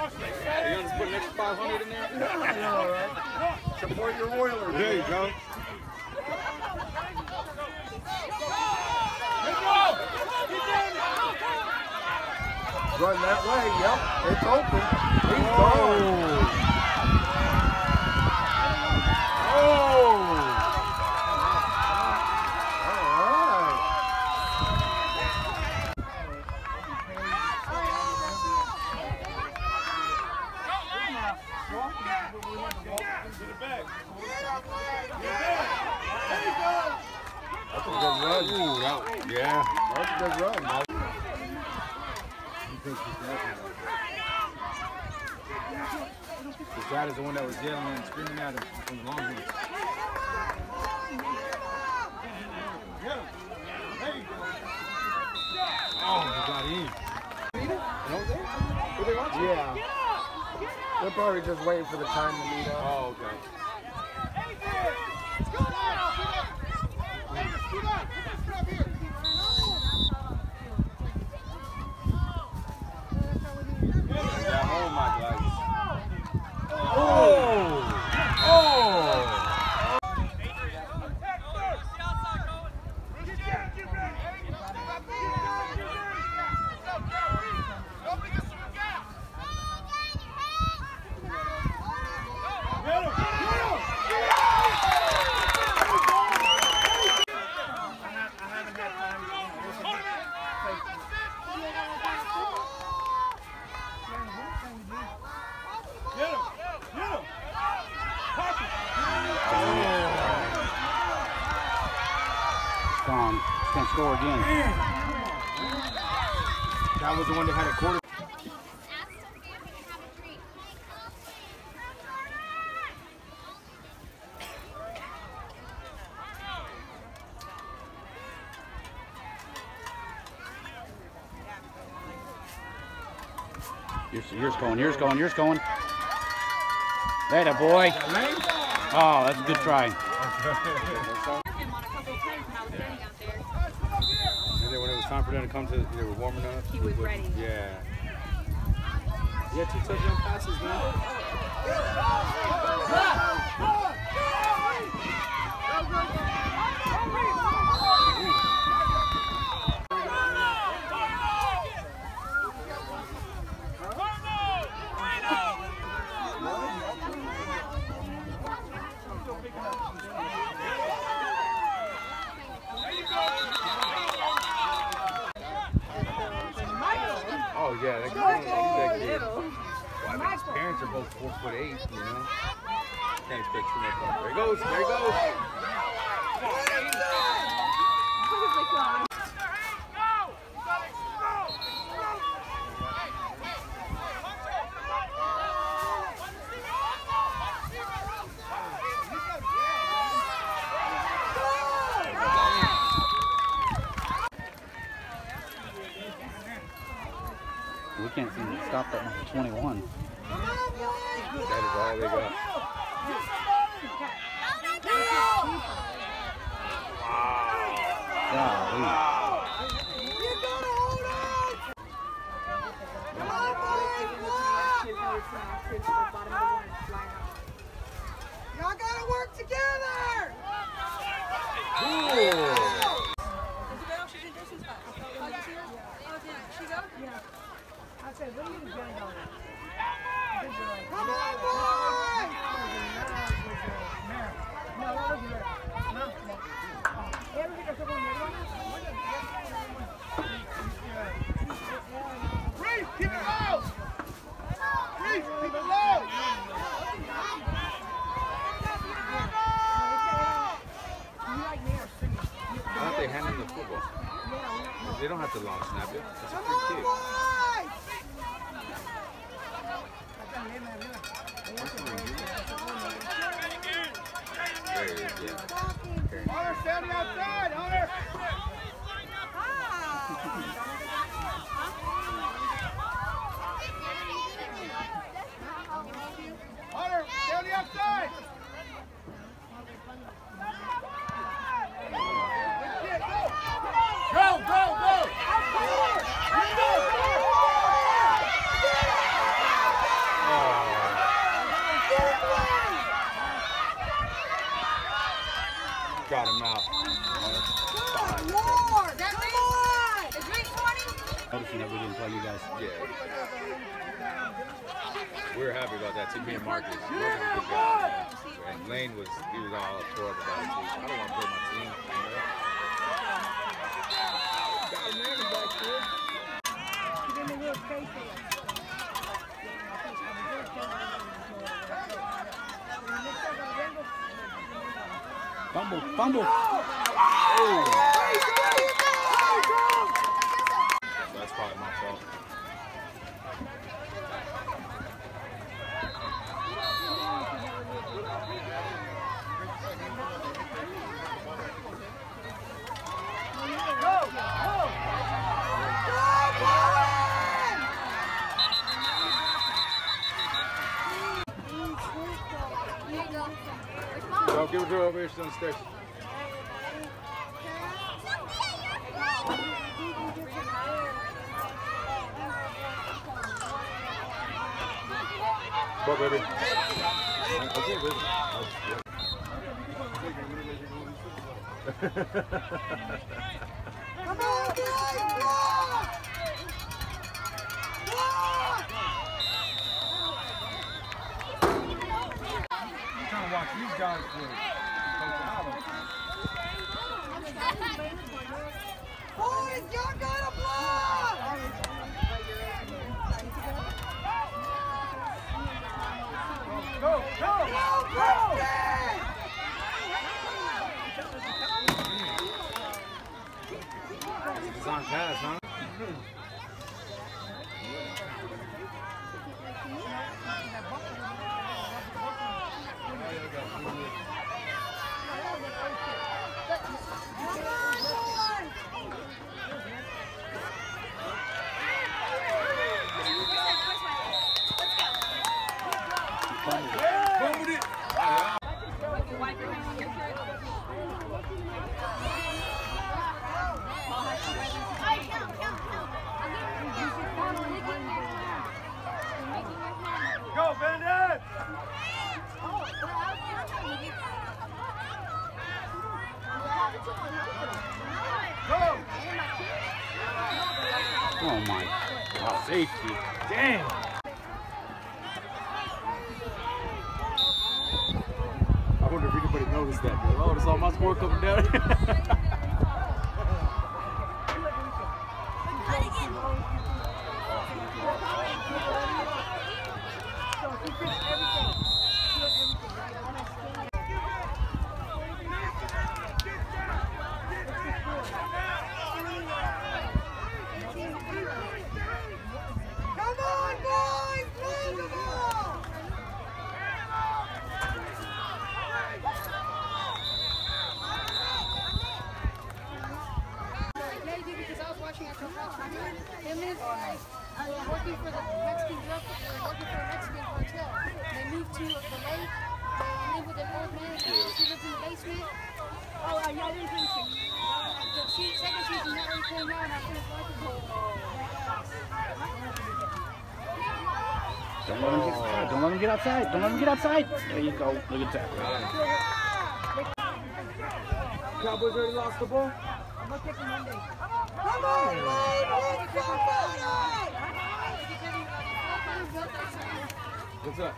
You just put an extra 500 in there? I know, right? Support your Oilers. There you go. Run that way. Yep, it's open. He's gone. Oh! oh. All right. That's a good run. Ooh, that, yeah. That's a good run. Mike. The dad is the one that was yelling and screaming at him from the long one. Oh, he got in. You know what they? Who they watching? Yeah. They're probably just waiting for the time to meet up. Oh, okay. Yeah, oh my God. Oh! Oh! It's gone. It's gonna score again. That was the one that had a quarter. Yours, yours going. Yours going. Yours going. That a boy. Oh, that's a good try. him on a couple of times when I was standing out there. And then when it was time for them to come to, they were warming up. He was ready. Yeah. Yeah, two touchdown passes, man. Oh yeah, that, that, that kid. Parents are both four foot eight, you know. Can't expect too much. There he goes. There he goes. We can't seem to stop that number 21. All they got. Y'all gotta work together! I said, what are you doing on it? Come on, boys! No, that was red. No, no. Everything that's over Reese, keep it low! Reese, keep it low! Why don't they hand him the football? They don't have to long snap it. It's a Come free on, kick. boys! There it is, yeah. Hunter, standing outside, Hunter! Got him out. Good Lord! That's Come on! Is Reed 20? Noticing that we didn't play you guys. Yeah. We were happy about that too. Me and Marcus. Yeah, and Lane was, he was all tore up about it too. I don't want to play my team. Got a man back there. Give him a little face. There. Fumble, fumble. That's probably my fault. Go give it to her over here. She's on the stairs. Go, baby. Okay, baby. I'm trying to watch these guys play. Coach Adams. Boys, y'all gotta block! Go, go, go! It's on pass, huh? Come with it. Wipe your hands on your shirt. Go, Bandit! Go! Oh my God, safety. Damn! I wonder if anybody noticed that. Oh, that's all my score coming down. Come on, boys! Play the ball! Maybe because I was watching after French Him and his wife were working for the Mexican drug, they were working for a Mexican cartel. They moved to the lake. They lived with their old man. She lived in the basement. Oh, uh, yeah, I didn't finish it. The se- second season not really came out, and I finished watching it. Don't let him get outside. Don't let him get outside. Don't let him get outside. There you go. Look at that. Cowboys already lost the ball? I'm gonna Monday. Come on, boys! Let's go! What's up?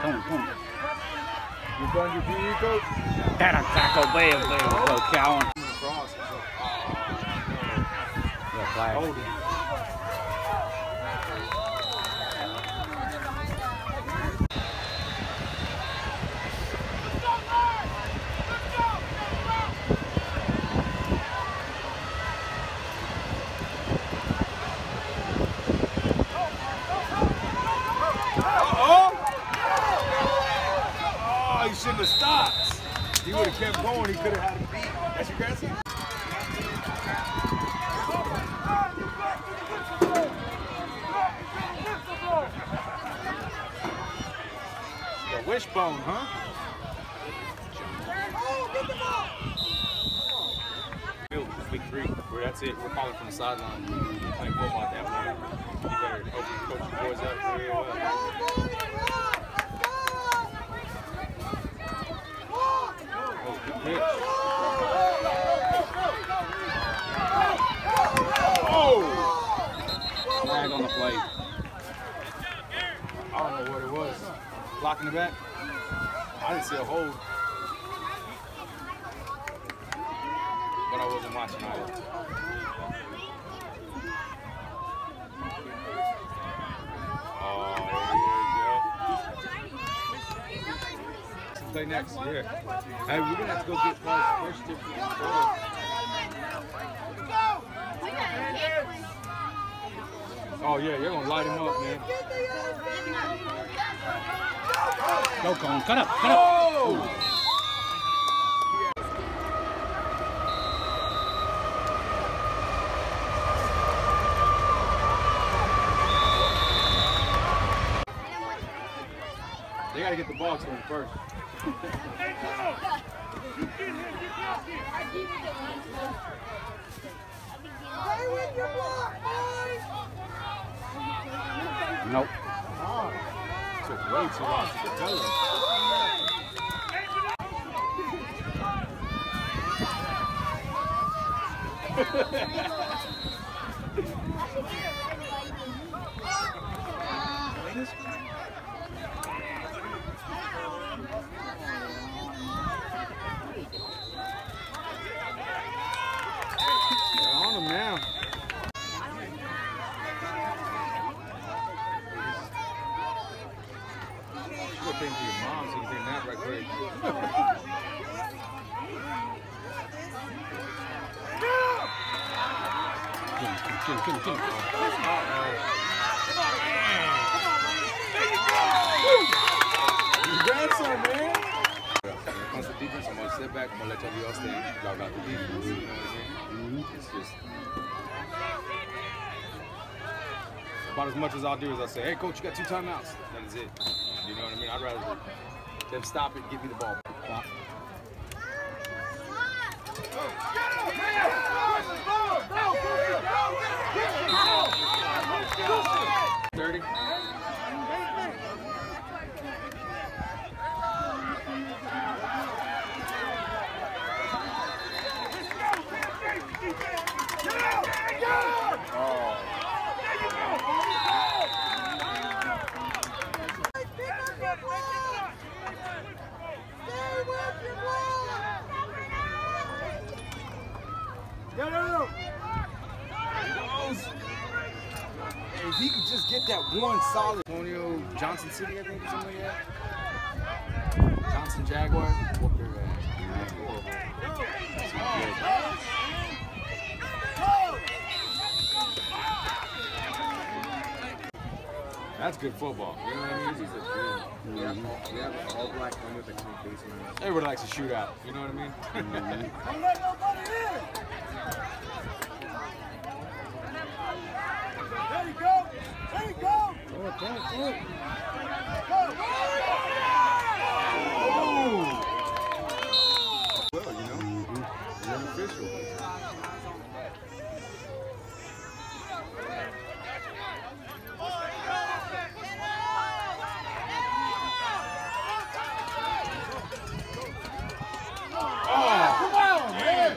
Come on, come on. You done your PE coach? That a tackle. There you go, Calvin. Yeah, flag. Hold it. Uh-oh! Oh, he shouldn't have stopped. He would have kept going. He could have had a beat. That's your grandson? The wishbone, huh? Field, week three, where that's it. We're calling from the sideline. We're playing football at that point. You better coach, coach your boys up very well. Oh, good pitch. Oh! Blocking the back. I didn't see a hold. But I wasn't watching either. Oh. Play next, yeah. Hey, we're gonna have to go get first different. Oh yeah, you're gonna light him up, man. Go, Cone. Cut up. Cut up. Oh! They gotta get the ball to first. Stay with your block, Nope. Took way too long to develop. They're on him now. Go to your mom so you can nap right quick. Grandson, man. It comes to I'm sit back. I'm gonna let y'all do y'all got the. You know what I? It's just about as much as I'll do is I'll say, "Hey, coach, you got two timeouts." That is it. You know what I mean? I'd rather them stop it, give me the ball. Pick up your block! Stay with your block! Get him! If he could just get that one solid Antonio Johnson City, I think, or something like that. Johnson Jaguar. Whoop their ass. That's good. Football. You know what I mean? We have all, we have an all black helmet that can face him. Everybody likes to shoot out. You know what I mean? Mm-hmm. Don't let nobody in! There you go! There you go! Well, you know, you're an official. Come on, man!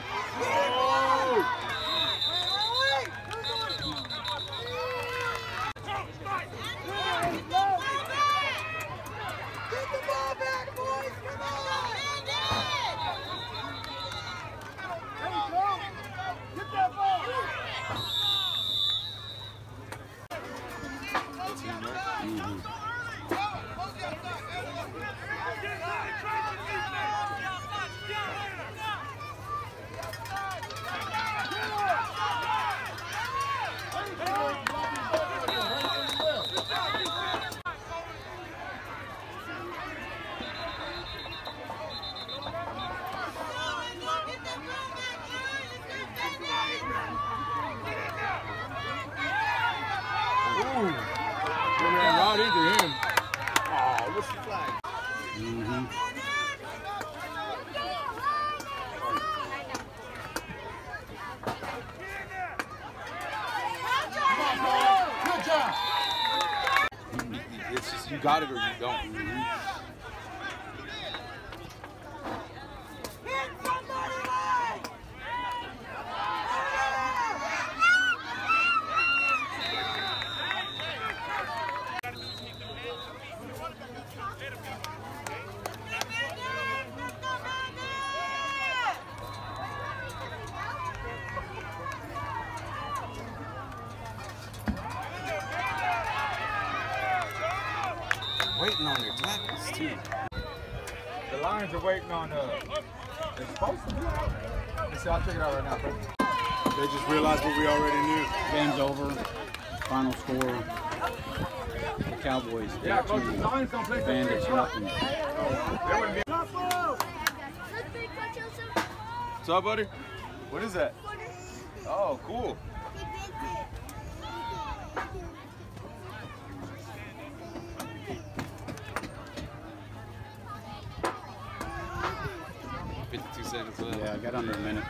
Get the ball back, boys! Come on! There you go! Get that ball! Ooh. They ran right into him. Oh, what's the flag? Good job! It's just you got it or you don't. Waiting on their tackles too. The Lions are waiting on uh they're supposed to be. Let's see, I'll check it out right now, bro. They just realized what we already knew. Game's over. Final score. The Cowboys Yeah, coach, the Lions gonna play for Bandits o'clock. nothing. They What's up, buddy? What is that? Oh, cool. I got under a minute.